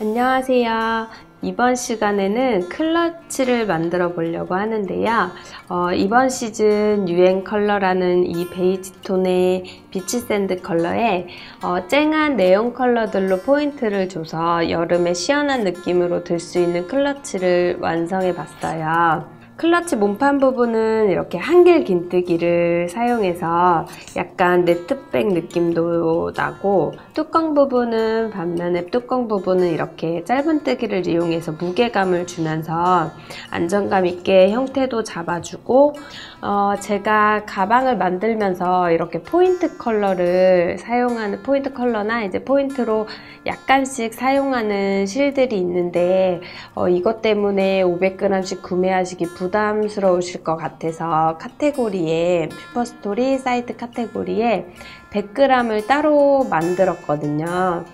안녕하세요. 이번 시간에는 클러치를 만들어 보려고 하는데요. 어, 이번 시즌 유행 컬러라는 이 베이지 톤의 beach sand 컬러에 어, 쨍한 네온 컬러들로 포인트를 줘서 여름에 시원한 느낌으로 들 수 있는 클러치를 완성해 봤어요. 클러치 몸판 부분은 이렇게 한길 긴뜨기를 사용해서 약간 네트백 느낌도 나고 뚜껑 부분은 반면에 뚜껑 부분은 이렇게 짧은뜨기를 이용해서 무게감을 주면서 안정감 있게 형태도 잡아주고 어 제가 가방을 만들면서 이렇게 포인트 컬러를 사용하는 포인트 컬러나 이제 포인트로 약간씩 사용하는 실들이 있는데 어 이것 때문에 500g씩 구매하시기 부담스러우실 것 같아서 카테고리에 슈퍼스토리 사이트 카테고리에 100g을 따로 만들었거든요.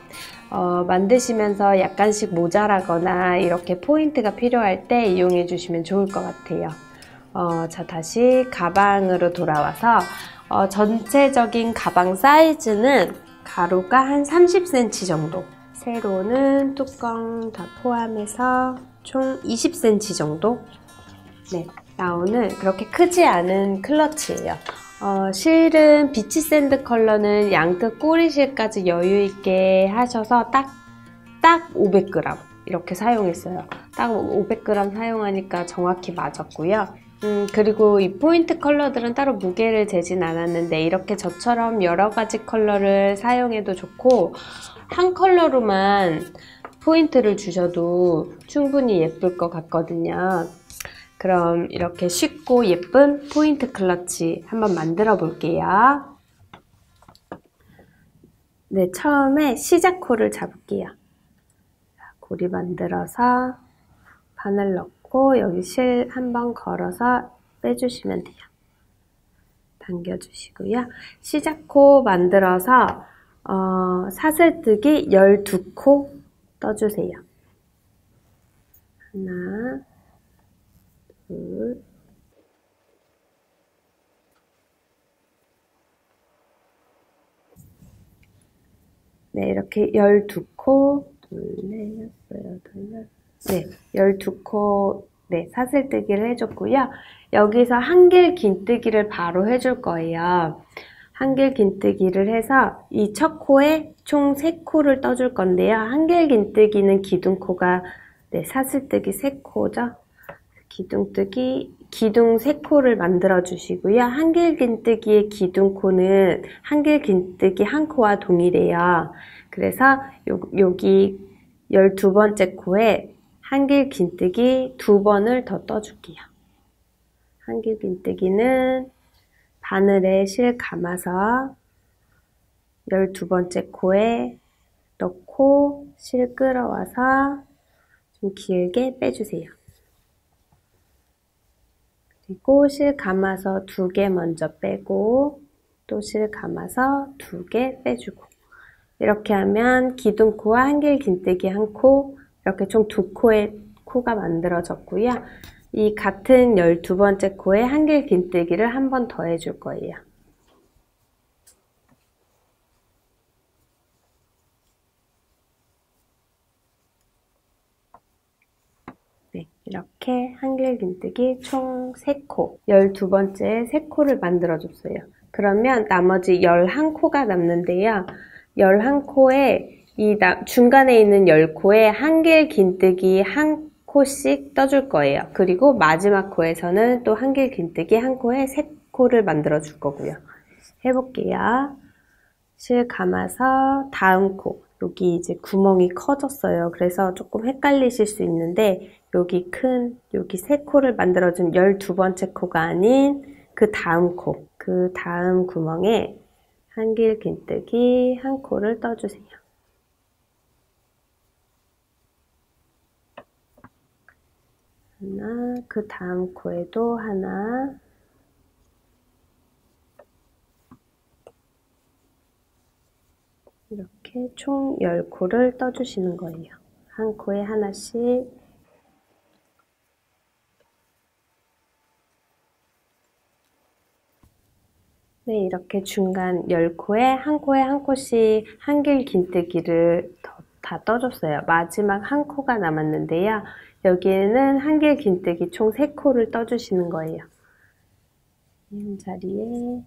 어, 만드시면서 약간씩 모자라거나 이렇게 포인트가 필요할 때 이용해 주시면 좋을 것 같아요. 어, 자 다시 가방으로 돌아와서 어, 전체적인 가방 사이즈는 가로가 한 30cm 정도 세로는 뚜껑 다 포함해서 총 20cm 정도 네, 나오는 그렇게 크지 않은 클러치예요. 어, 실은 beach sand 컬러는 양끝 꼬리실까지 여유 있게 하셔서 딱, 딱 500g 이렇게 사용했어요. 딱 500g 사용하니까 정확히 맞았고요. 음, 그리고 이 포인트 컬러들은 따로 무게를 재진 않았는데 이렇게 저처럼 여러 가지 컬러를 사용해도 좋고 한 컬러로만 포인트를 주셔도 충분히 예쁠 것 같거든요. 그럼 이렇게 쉽고 예쁜 포인트 클러치 한번 만들어 볼게요. 네, 처음에 시작 코를 잡을게요. 고리 만들어서 바늘 넣고 여기 실 한번 걸어서 빼주시면 돼요. 당겨주시고요. 시작 코 만들어서 어, 사슬뜨기 12코 떠주세요. 하나, 둘, 네, 이렇게 12코, 둘, 넷, 여섯, 여덟, 네, 12코, 네, 사슬뜨기를 해줬고요. 여기서 한길 긴뜨기를 바로 해줄 거예요. 한길 긴뜨기를 해서 이 첫 코에 총 3코를 떠줄 건데요. 한길 긴뜨기는 기둥코가 네, 사슬뜨기 3코죠. 기둥뜨기, 기둥 3코를 만들어 주시고요. 한길 긴뜨기의 기둥코는 한길 긴뜨기 한 코와 동일해요. 그래서 요, 여기 12번째 코에 한길 긴뜨기 두 번을 더 떠줄게요. 한길 긴뜨기는 바늘에 실 감아서 12번째 코에 넣고 실 끌어와서 좀 길게 빼주세요. 그리고 실 감아서 두 개 먼저 빼고 또 실 감아서 두 개 빼주고 이렇게 하면 기둥코와 한길 긴뜨기 한 코, 이렇게 총 두 코의 코가 만들어졌고요. 이 같은 12번째 코에 한길 긴뜨기를 한 번 더 해줄 거예요. 네, 이렇게 한길 긴뜨기 총 3코, 12번째 3코를 만들어줬어요. 그러면 나머지 11코가 남는데요. 11코에 이 중간에 있는 10코에 한길 긴뜨기 한 코씩 떠줄 거예요. 그리고 마지막 코에서는 또 한길 긴뜨기 한 코에 세 코를 만들어 줄 거고요. 해볼게요. 실 감아서 다음 코 여기 이제 구멍이 커졌어요. 그래서 조금 헷갈리실 수 있는데 여기 큰 여기 세 코를 만들어준 12번째 코가 아닌 그 다음 코, 그 다음 구멍에 한길 긴뜨기 한 코를 떠주세요. 하나, 그 다음 코에도 하나, 이렇게 총 10코를 떠주시는 거예요. 한 코에 하나씩 네, 이렇게 중간 10코에 한 코에 한 코씩 한길 긴뜨기를 더다 떠줬어요. 마지막 한 코가 남았는데요. 여기에는 한길 긴뜨기 총 3코를 떠주시는 거예요. 이 자리에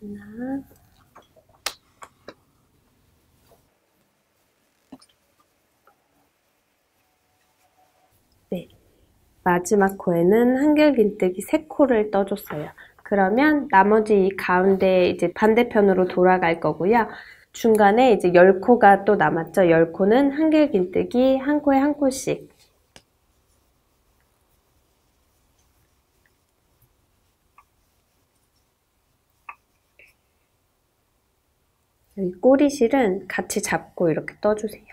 하나 네. 마지막 코에는 한결긴뜨기 3코를 떠줬어요. 그러면 나머지 이 가운데 이제 반대편으로 돌아갈 거고요. 중간에 이제 10코가 또 남았죠. 10코는 한길긴뜨기 한 코에 한 코씩 여기 꼬리실은 같이 잡고 이렇게 떠주세요.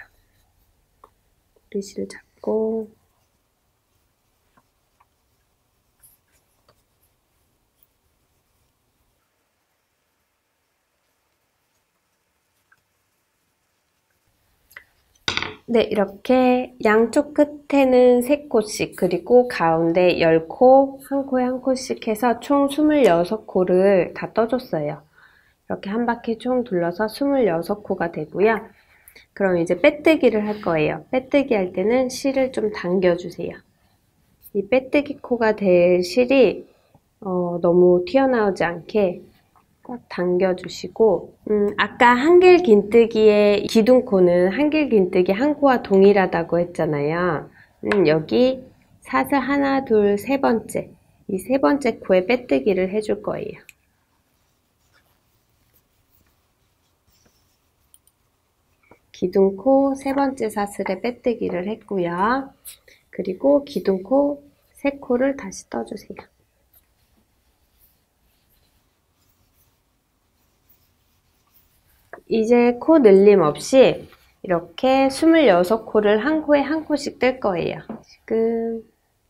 꼬리실 잡고 네, 이렇게 양쪽 끝에는 3코씩 그리고 가운데 10코, 한 코에 한 코씩 해서 총 26코를 다 떠줬어요. 이렇게 한 바퀴 총 둘러서 26코가 되고요. 그럼 이제 빼뜨기를 할 거예요. 빼뜨기 할 때는 실을 좀 당겨주세요. 이 빼뜨기 코가 될 실이 어, 너무 튀어나오지 않게 꽉 당겨주시고 음, 아까 한길 긴뜨기의 기둥코는 한길 긴뜨기 한 코와 동일하다고 했잖아요. 음, 여기 사슬 하나, 둘, 세 번째 이 세 번째 코에 빼뜨기를 해줄 거예요. 기둥코 세 번째 사슬에 빼뜨기를 했고요. 그리고 기둥코 세 코를 다시 떠주세요. 이제 코 늘림 없이 이렇게 26코를 한 코에 한 코씩 뜰 거예요. 지금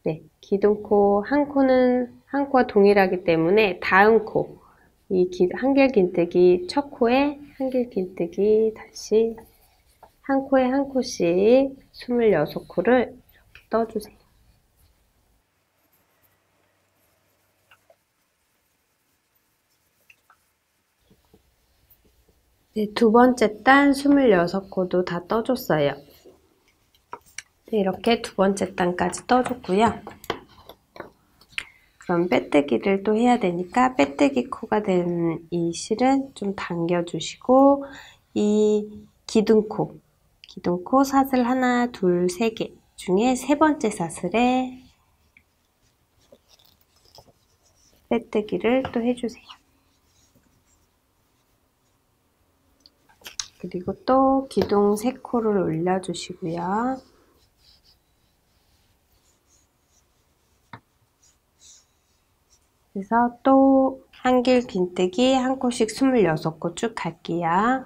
네, 기둥코 한 코는 한 코와 동일하기 때문에 다음 코, 이 한길 긴뜨기 첫 코에 한길 긴뜨기 다시 한 코에 한 코씩 26코를 이렇게 떠주세요. 네, 두 번째 단 26코도 다 떠줬어요. 네, 이렇게 두 번째 단까지 떠줬고요. 그럼 빼뜨기를 또 해야 되니까 빼뜨기 코가 된 이 실은 좀 당겨주시고 이 기둥코 기둥코 사슬 하나, 둘, 세 개 중에 세 번째 사슬에 빼뜨기를 또 해주세요. 그리고 또 기둥 세 코를 올려주시고요. 그래서 또 한길 긴뜨기 한 코씩 26코 쭉 갈게요.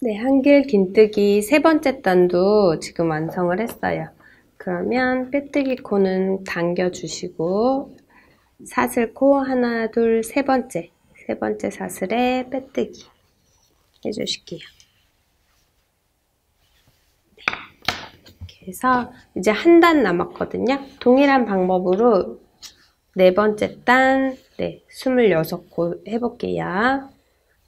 네, 한길 긴뜨기 세 번째 단도 지금 완성을 했어요. 그러면 빼뜨기 코는 당겨주시고 사슬 코 하나, 둘, 세 번째 세 번째 사슬에 빼뜨기 해주실게요. 네, 이렇게 해서 이제 한 단 남았거든요. 동일한 방법으로 네 번째 단, 네, 26코 해볼게요.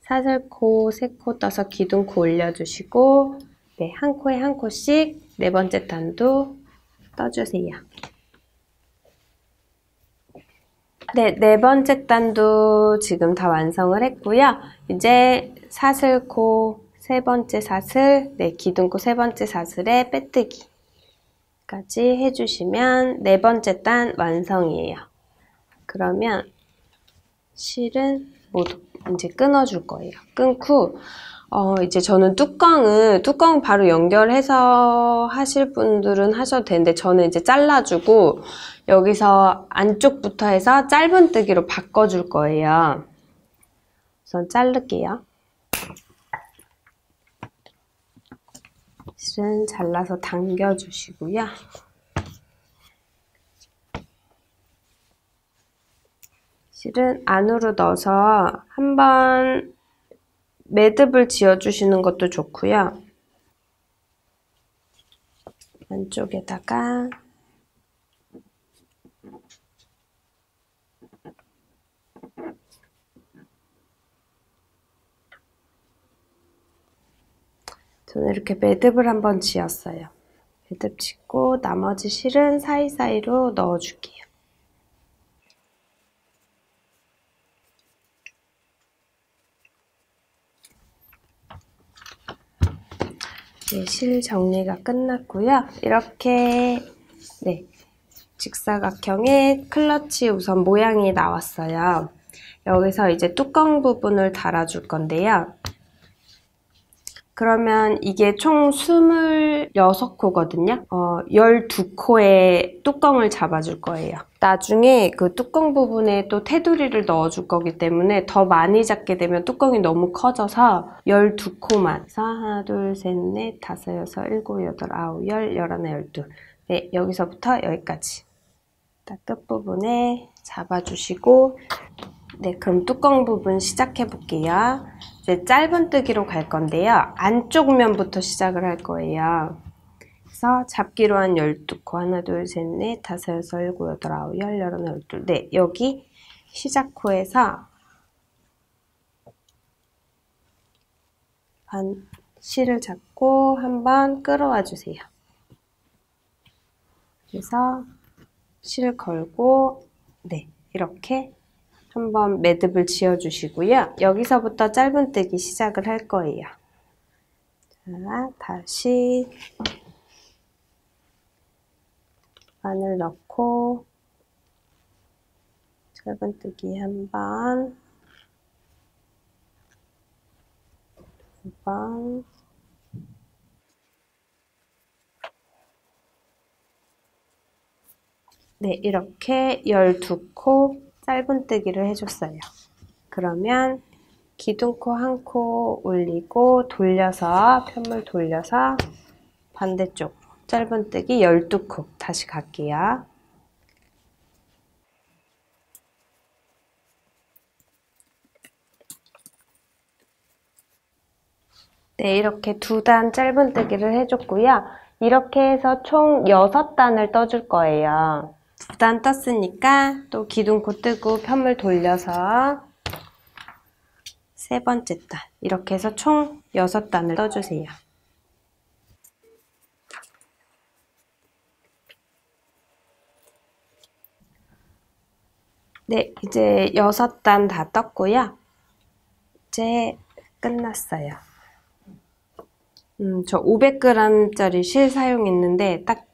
사슬코, 세 코 떠서 기둥코 올려주시고 네, 한 코에 한 코씩 네 번째 단도 떠주세요. 네, 네 번째 단도 지금 다 완성을 했고요. 이제 사슬코 세 번째 사슬, 네, 기둥코 세 번째 사슬에 빼뜨기까지 해주시면 네 번째 단 완성이에요. 그러면 실은 모두 이제 끊어줄 거예요. 끊고 어, 이제 저는 뚜껑을 뚜껑 바로 연결해서 하실 분들은 하셔도 되는데 저는 이제 잘라주고 여기서 안쪽부터 해서 짧은 뜨기로 바꿔줄 거예요. 우선 자를게요. 실은 잘라서 당겨주시고요. 실은 안으로 넣어서 한번 매듭을 지어주시는 것도 좋고요. 안쪽에다가 저는 이렇게 매듭을 한번 지었어요. 매듭 짓고 나머지 실은 사이사이로 넣어줄게요. 네, 실 정리가 끝났고요. 이렇게 네, 직사각형의 클러치 우선 모양이 나왔어요. 여기서 이제 뚜껑 부분을 달아줄 건데요. 그러면 이게 총 26코거든요. 어, 12코의 뚜껑을 잡아줄 거예요. 나중에 그 뚜껑 부분에 또 테두리를 넣어줄 거기 때문에 더 많이 잡게 되면 뚜껑이 너무 커져서 12코만. 그래서 하나, 둘, 셋, 넷, 다섯, 여섯, 일곱, 여덟, 아홉, 열, 열하나, 열두. 네, 여기서부터 여기까지. 끝부분에 잡아주시고 네, 그럼 뚜껑 부분 시작해 볼게요. 이제 짧은뜨기로 갈 건데요. 안쪽 면부터 시작을 할 거예요. 그래서 잡기로 한 12코 하나 둘 셋 넷 다섯 여섯 일곱 여덟 아홉 열 열하나 열둘 네 여기 시작코에서 반 실을 잡고 한번 끌어와 주세요. 그래서 실을 걸고 네 이렇게 한번 매듭을 지어 주시고요. 여기서부터 짧은뜨기 시작을 할 거예요. 자, 다시 바늘 넣고 짧은뜨기 한 번, 두 번, 네, 이렇게 12코 짧은뜨기를 해줬어요. 그러면 기둥코 한 코 올리고 돌려서 편물 돌려서 반대쪽 짧은뜨기 12코 다시 갈게요. 네, 이렇게 두 단 짧은뜨기를 해줬고요. 이렇게 해서 총 6단을 떠줄 거예요. 두단 떴으니까 또 기둥코 뜨고 편물 돌려서 세 번째 단 이렇게 해서 총 6단을 떠주세요. 네, 이제 6단 다 떴고요. 이제 끝났어요. 음, 저 500g짜리 실 사용했는데 딱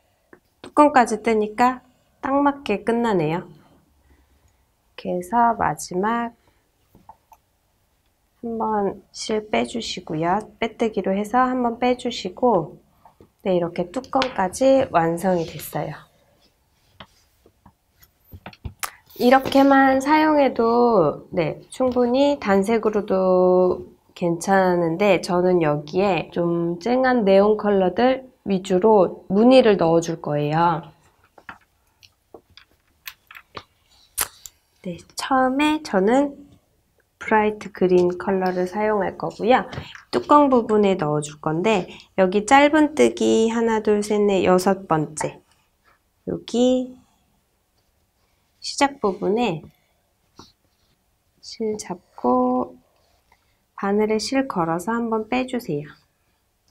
뚜껑까지 뜨니까 딱 맞게 끝나네요. 이렇게 해서 마지막 한번 실 빼주시고요. 빼뜨기로 해서 한번 빼주시고 네, 이렇게 뚜껑까지 완성이 됐어요. 이렇게만 사용해도 네, 충분히 단색으로도 괜찮은데 저는 여기에 좀 쨍한 네온 컬러들 위주로 무늬를 넣어줄 거예요. 네, 처음에 저는 bright green 컬러를 사용할 거고요. 뚜껑 부분에 넣어줄 건데 여기 짧은뜨기 하나 둘 셋 넷 여섯 번째 여기 시작 부분에 실 잡고 바늘에 실 걸어서 한번 빼주세요.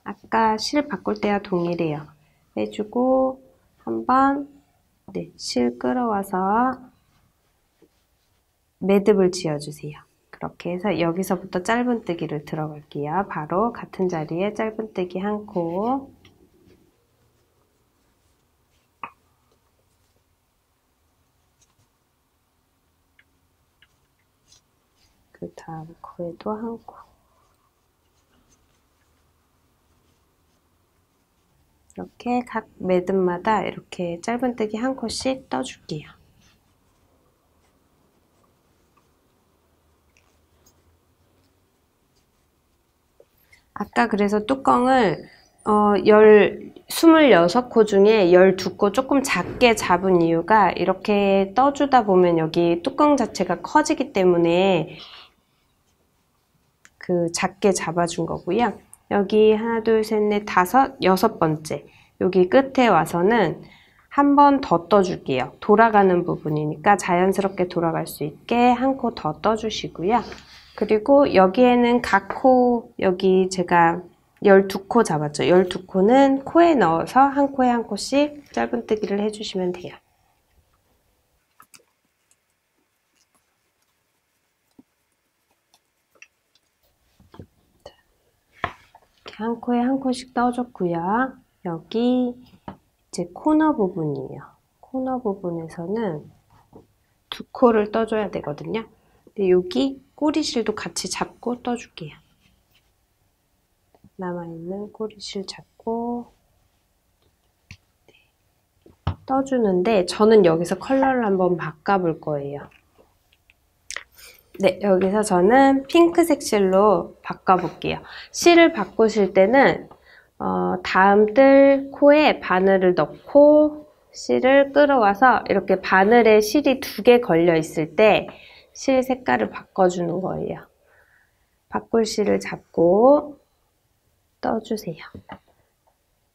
아까 실 바꿀 때와 동일해요. 빼주고 한번 네, 실 끌어와서 매듭을 지어주세요. 그렇게 해서 여기서부터 짧은뜨기를 들어갈게요. 바로 같은 자리에 짧은뜨기 한 코, 그 다음 코에도 한 코. 이렇게 각 매듭마다 이렇게 짧은뜨기 한 코씩 떠줄게요. 아까 그래서 뚜껑을 어, 열, 26코 중에 12코 조금 작게 잡은 이유가 이렇게 떠주다 보면 여기 뚜껑 자체가 커지기 때문에 그 작게 잡아준 거고요. 여기 하나, 둘, 셋, 넷, 다섯, 여섯 번째. 여기 끝에 와서는 한 번 더 떠줄게요. 돌아가는 부분이니까 자연스럽게 돌아갈 수 있게 한 코 더 떠주시고요. 그리고 여기에는 각 코, 여기 제가 12코 잡았죠. 12코는 코에 넣어서 한 코에 한 코씩 짧은뜨기를 해주시면 돼요. 한 코에 한 코씩 떠줬고요. 여기 이제 코너 부분이에요. 코너 부분에서는 두 코를 떠줘야 되거든요. 근데 여기 꼬리실도 같이 잡고 떠줄게요. 남아있는 꼬리실 잡고 떠주는데 저는 여기서 컬러를 한번 바꿔볼 거예요. 네, 여기서 저는 핑크색 실로 바꿔볼게요. 실을 바꾸실 때는 어, 다음 뜰 코에 바늘을 넣고 실을 끌어와서 이렇게 바늘에 실이 두 개 걸려 있을 때 실 색깔을 바꿔주는 거예요. 바꿀 실을 잡고 떠주세요.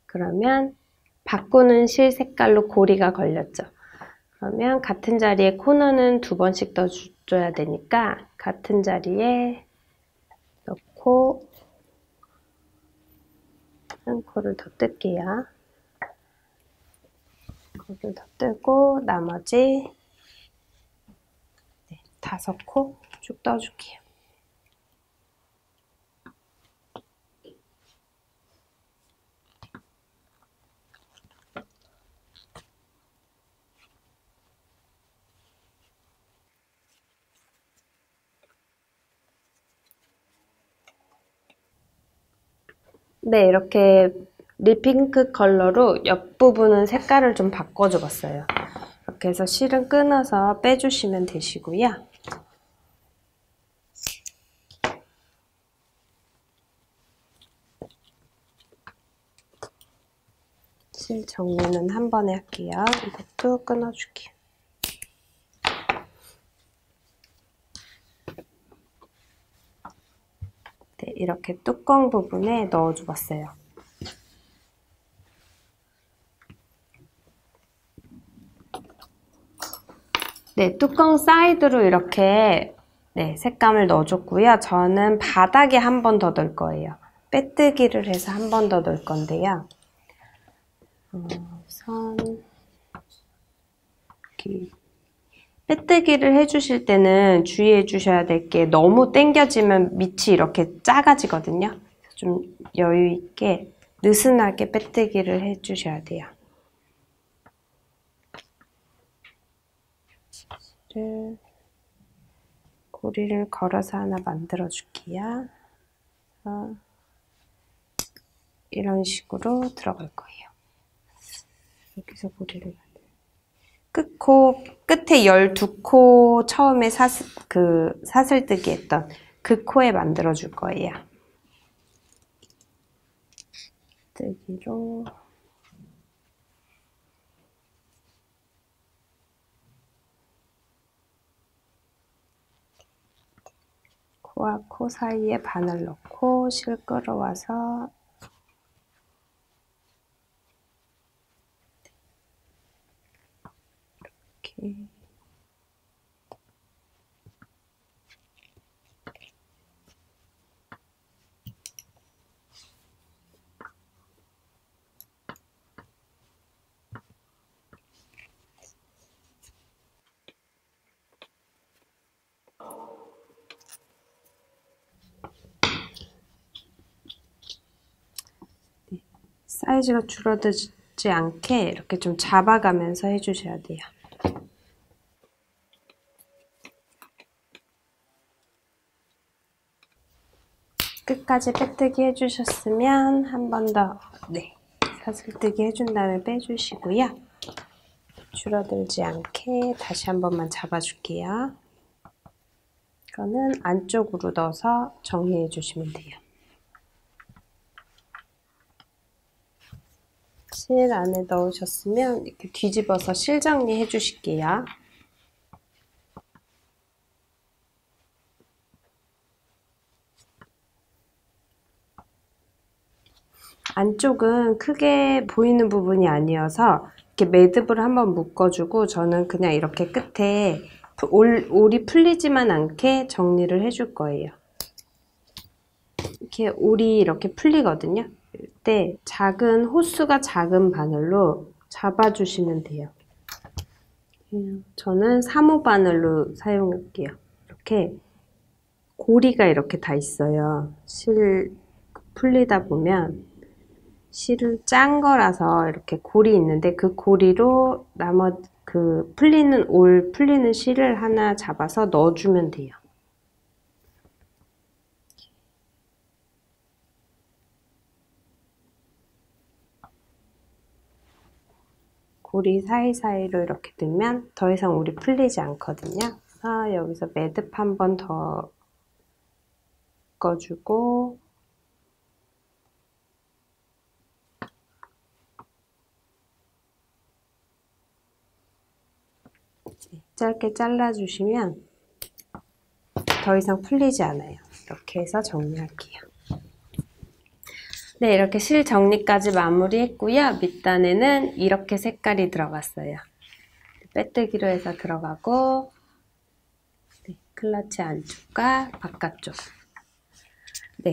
그러면 바꾸는 실 색깔로 고리가 걸렸죠. 그러면 같은 자리에 코너는 두 번씩 떠줘야 되니까 같은 자리에 넣고 한 코를 더 뜰게요. 코를 더 뜨고 나머지 네, 다섯 코 쭉 떠줄게요. 네, 이렇게 립핑크 컬러로 옆부분은 색깔을 좀 바꿔줘 봤어요. 이렇게 해서 실은 끊어서 빼주시면 되시고요. 실 정리는 한 번에 할게요. 이것도 끊어줄게요. 네, 이렇게 뚜껑 부분에 넣어줘 봤어요. 네, 뚜껑 사이드로 이렇게 네, 색감을 넣어줬고요. 저는 바닥에 한 번 더 넣을 거예요. 빼뜨기를 해서 한 번 더 넣을 건데요. 어, 선 이렇게 빼뜨기를 해주실 때는 주의해 주셔야 될 게 너무 당겨지면 밑이 이렇게 작아지거든요. 좀 여유 있게 느슨하게 빼뜨기를 해주셔야 돼요. 고리를 걸어서 하나 만들어 줄게요. 이런 식으로 들어갈 거예요. 여기서 고리를 끝코 끝에 12코 처음에 사슬, 그 사슬뜨기 했던 그 코에 만들어 줄 거예요. 뜨기로 코와 코 사이에 바늘 넣고 실 끌어와서 이렇게 사이즈가 줄어들지 않게 이렇게 좀 잡아가면서 해주셔야 돼요. 끝까지 빼뜨기 해주셨으면 한 번 더, 네, 사슬뜨기 해준 다음에 빼주시고요. 줄어들지 않게 다시 한 번만 잡아줄게요. 이거는 안쪽으로 넣어서 정리해 주시면 돼요. 실 안에 넣으셨으면 이렇게 뒤집어서 실 정리해 주실게요. 안쪽은 크게 보이는 부분이 아니어서 이렇게 매듭을 한번 묶어주고 저는 그냥 이렇게 끝에 올, 올이 풀리지만 않게 정리를 해줄 거예요. 이렇게 올이 이렇게 풀리거든요. 이때 작은 호수가 작은 바늘로 잡아주시면 돼요. 저는 3호 바늘로 사용할게요. 이렇게 고리가 이렇게 다 있어요. 실 풀리다 보면 실은 짠 거라서 이렇게 고리 있는데 그 고리로 나머지 그 풀리는 올 풀리는 실을 하나 잡아서 넣어주면 돼요. 고리 사이사이로 이렇게 넣으면 더 이상 올이 풀리지 않거든요. 그래서 여기서 매듭 한 번 더 묶어주고 짧게 잘라주시면 더 이상 풀리지 않아요. 이렇게 해서 정리할게요. 네, 이렇게 실 정리까지 마무리했고요. 밑단에는 이렇게 색깔이 들어갔어요. 빼뜨기로 해서 들어가고 네, 클러치 안쪽과 바깥쪽 네,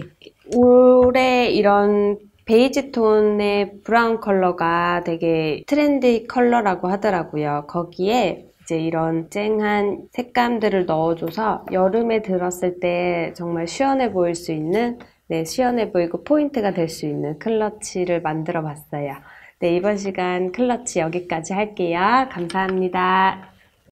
올해 이런 베이지 톤의 브라운 컬러가 되게 트렌디 컬러라고 하더라고요. 거기에 이제 이런 쨍한 색감들을 넣어줘서 여름에 들었을 때 정말 시원해 보일 수 있는 네, 시원해 보이고 포인트가 될 수 있는 클러치를 만들어 봤어요. 네, 이번 시간 클러치 여기까지 할게요. 감사합니다.